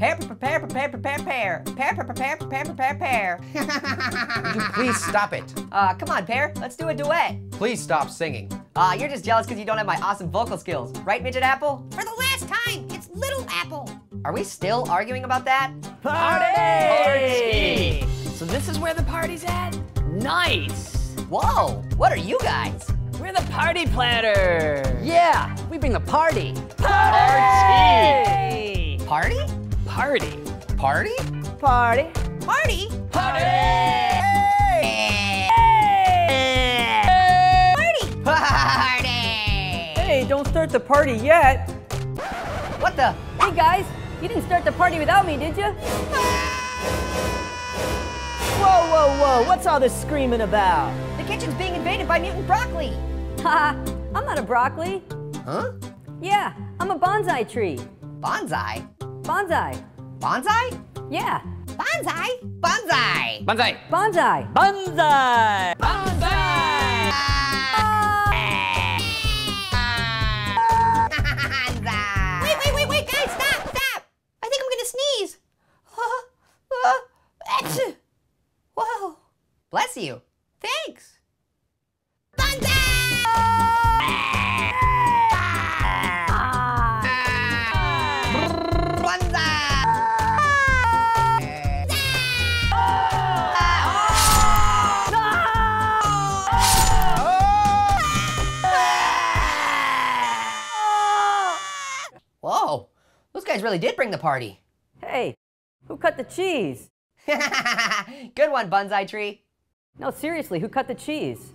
Prepare, prepare, prepare, prepare, prepare. Prepare, prepare, prepare, prepare, prepare. Would you please stop it? Uh, come on, Pear. Let's do a duet. Please stop singing. Uh, you're just jealous because you don't have my awesome vocal skills. Right, Midget Apple? For the last time, it's Little Apple. Are we still arguing about that? Party! Party! So this is where the party's at? Nice! Whoa, what are you guys? We're the party planners! Yeah, we bring the party. Party! Party! Party? Party. Party? Party? Party! Hey, don't start the party yet. What the? Hey guys, you didn't start the party without me, did you? Whoa, whoa, whoa, what's all this screaming about? The kitchen's being invaded by mutant broccoli. Ha, I'm not a broccoli. Huh? Yeah, I'm a bonsai tree. Bonsai? Bonsai. Bonsai? Yeah, Bonsai? Bonsai! Banzai! bonsai. Banzai! Bonsai! Wait, wait, wait, wait, guys, stop, stop. I think I'm gonna sneeze. Uh, uh, achoo. Whoa, Bless you. thanks. Whoa, those guys really did bring the party. Hey, who cut the cheese? Good one, Bonsai Tree. No, seriously, who cut the cheese?